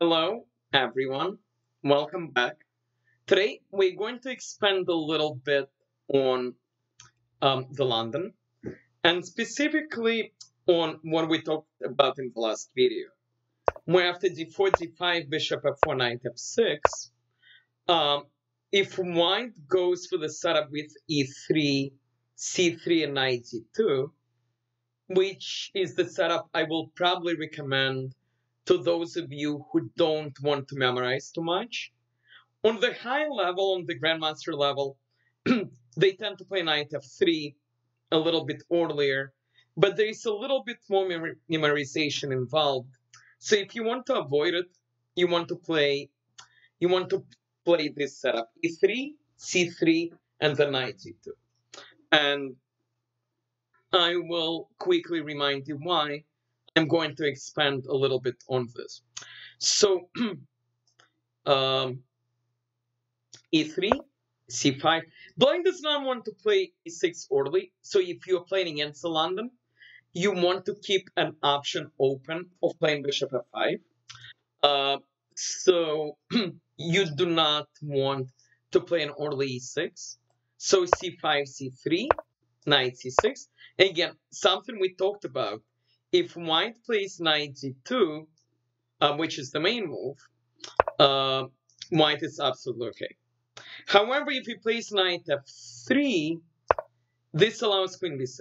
Hello, everyone. Welcome back. Today, we're going to expand a little bit on um, the London and specifically on what we talked about in the last video. Where after d4, d5, bishop f4, knight f6, um, if white goes for the setup with e3, c3, and knight d2, which is the setup I will probably recommend to those of you who don't want to memorize too much. On the high level, on the grandmaster level, they tend to play knight f3 a little bit earlier, but there is a little bit more memorization involved. So if you want to avoid it, you want to play, you want to play this setup: e3, c3, and then knight c2. And I will quickly remind you why I'm going to expand a little bit on this. So, um, e3, c5. Blind does not want to play e6 early, so if you're playing against the London, you want to keep an option open of playing bishop f5. Uh, so you do not want to play an early e6. So c5, c3, knight c6. Again, something we talked about. If white plays knight d2, uh, which is the main move, uh, white is absolutely okay. However, if he plays knight f3, this allows queen b6.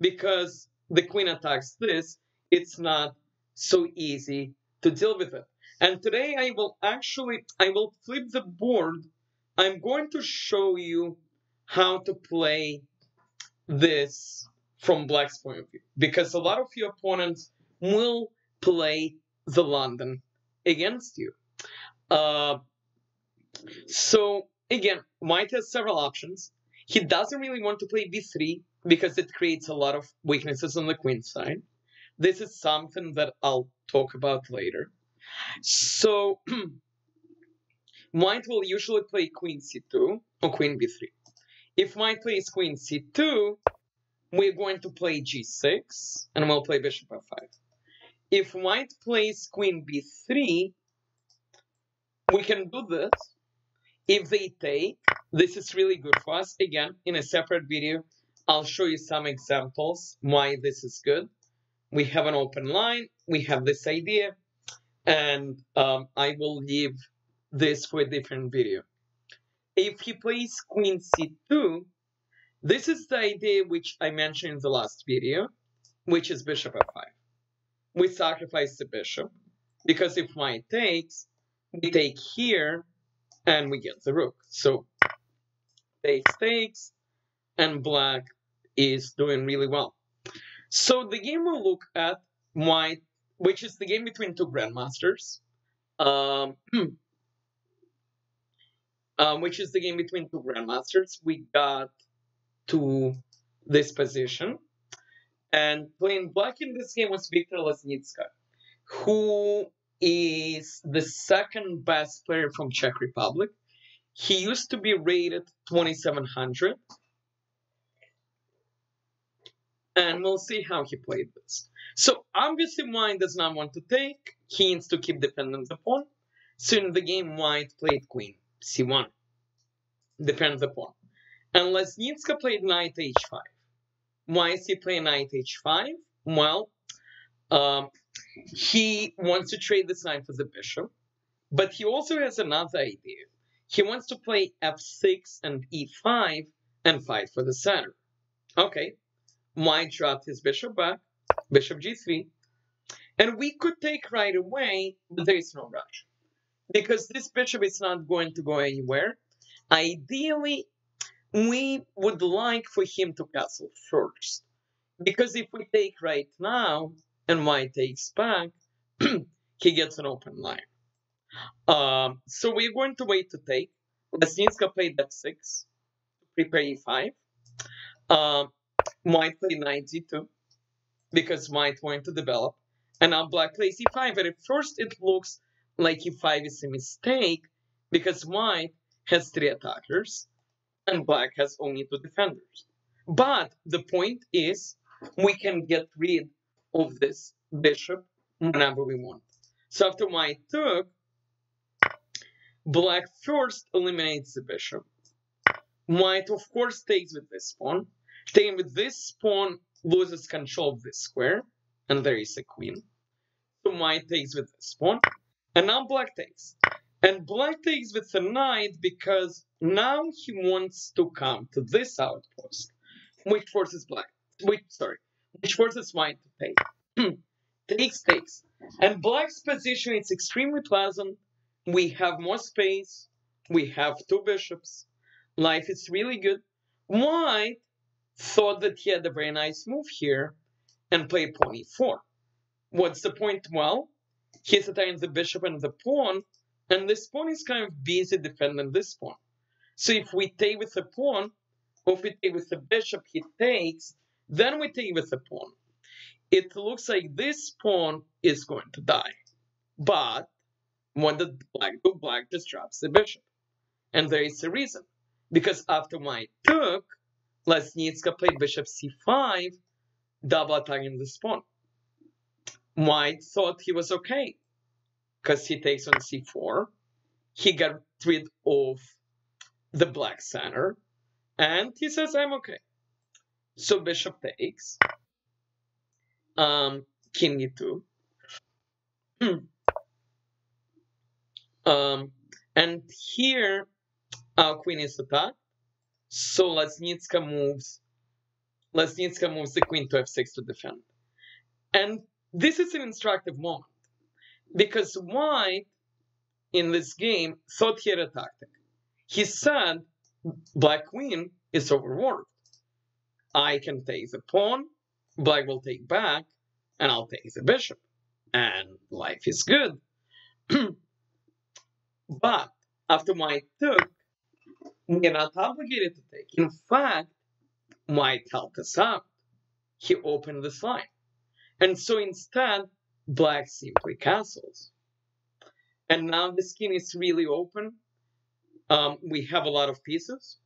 Because the queen attacks this, it's not so easy to deal with it. And today I will actually, I will flip the board. I'm going to show you how to play this from black's point of view. Because a lot of your opponents will play the London against you. Uh, so again, white has several options. He doesn't really want to play b3 because it creates a lot of weaknesses on the queen side. This is something that I'll talk about later. So white will usually play queen c2 or queen b3. If white plays queen c2, we're going to play g6 and we'll play bishop f5. If white plays queen b3, we can do this. If they take, this is really good for us. Again, in a separate video, I'll show you some examples why this is good. We have an open line, we have this idea, and um, I will leave this for a different video. If he plays queen c2, this is the idea which I mentioned in the last video, which is bishop f5. We sacrifice the bishop, because if white takes, we take here, and we get the rook. So, takes, takes, and black is doing really well. So the game we'll look at white, which is the game between two grandmasters, um, um, which is the game between two grandmasters. We got to this position, and playing black in this game was Viktor Láznička, who is the second best player from Czech Republic. He used to be rated 2700 and we'll see how he played this. So obviously white does not want to take, he needs to keep defending the pawn. So in the game white played queen, c1, defend the pawn. And Láznička played knight h5. Why is he playing knight h5? Well, um, he wants to trade this knight for the bishop, but he also has another idea. He wants to play f6 and e5 and fight for the center. Okay, white dropped his bishop back, bishop g3, and we could take right away, but there is no rush. Because this bishop is not going to go anywhere. Ideally, we would like for him to castle first. Because if we take right now, and white takes back, he gets an open line. Um, so we're going to wait to take. Láznička played f6, prepare e5. Um, white played knight d2 because white wanted to develop. And now black plays e5. And at first it looks like e5 is a mistake because white has three attackers and black has only two defenders. But the point is we can get rid of this bishop whenever we want. So after white took, black first eliminates the bishop. White, of course, takes with this pawn. Taking with this pawn loses control of this square, and there is a queen. So white takes with this pawn, and now black takes. And black takes with the knight because now he wants to come to this outpost, which forces black, which, sorry, which forces white to take. takes, takes. And black's position is extremely pleasant. We have more space. We have two bishops. Life is really good. White thought that he had a very nice move here and played pawn e4. What's the point? Well, he's attacking the bishop and the pawn, and this pawn is kind of busy defending this pawn. So if we take with the pawn, or if we take with the bishop, he takes, then we take with the pawn. It looks like this pawn is going to die. But when the black do, black just drops the bishop. And there is a reason. Because after white took, Láznička played bishop c5, double attacking this pawn. White thought he was okay because he takes on c4. He got rid of the black center, and he says, I'm okay. So bishop takes, um, king e2. um, and here, our queen is attacked. So Láznička moves, Láznička moves the queen to f6 to defend. And this is an instructive moment because White in this game thought he had a tactic. He said, Black Queen is overworked. I can take the pawn, Black will take back, and I'll take the bishop. And life is good. but after White took, we're not obligated to take. In fact, White helped us out. He opened this line. And so instead, black simply castles. And now the skin is really open. Um, we have a lot of pieces.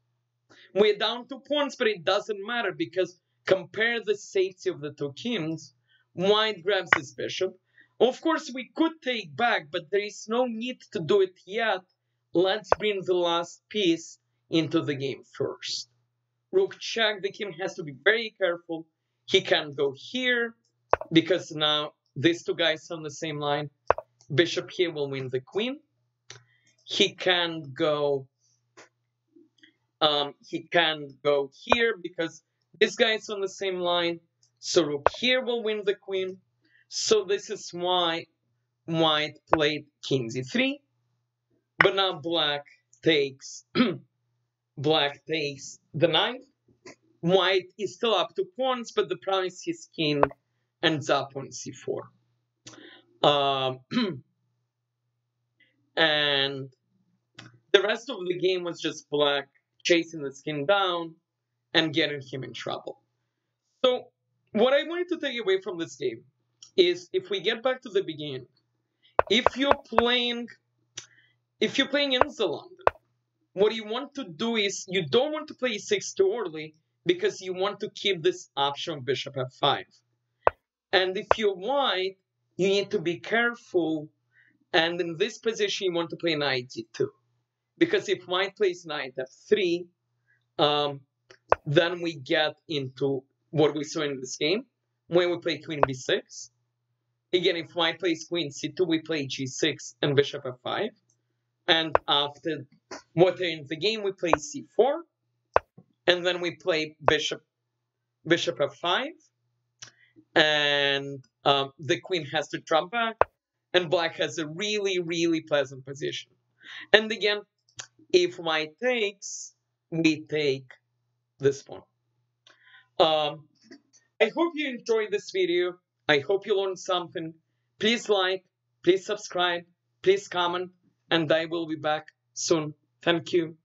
We're down two points, but it doesn't matter because compare the safety of the two kings. White grabs his bishop. Of course, we could take back, but there is no need to do it yet. Let's bring the last piece into the game first. Rook check, the king has to be very careful. He can't go here because now these two guys on the same line. Bishop here will win the queen. He can go. Um, he can go here because this guy is on the same line. So rook here will win the queen. So this is why white played king c3. But now black takes black takes the knight. White is still up two pawns, but the problem is his king ends up on c4. Um, and the rest of the game was just black chasing the skin down and getting him in trouble. So what I wanted to take away from this game is if we get back to the beginning, if you're playing if you're playing in the London, what you want to do is you don't want to play e6 too early because you want to keep this option bishop f5. And if you're white, you need to be careful. And in this position, you want to play knight d2. Because if white plays knight f3, um, then we get into what we saw in this game, when we play queen b6. Again, if white plays queen c2, we play g6 and bishop f5. And after what in the game, we play c4. And then we play bishop bishop f5 and um, the queen has to drop back, and black has a really, really pleasant position. And again, if white takes, we take this pawn. Um, I hope you enjoyed this video. I hope you learned something. Please like, please subscribe, please comment, and I will be back soon. Thank you.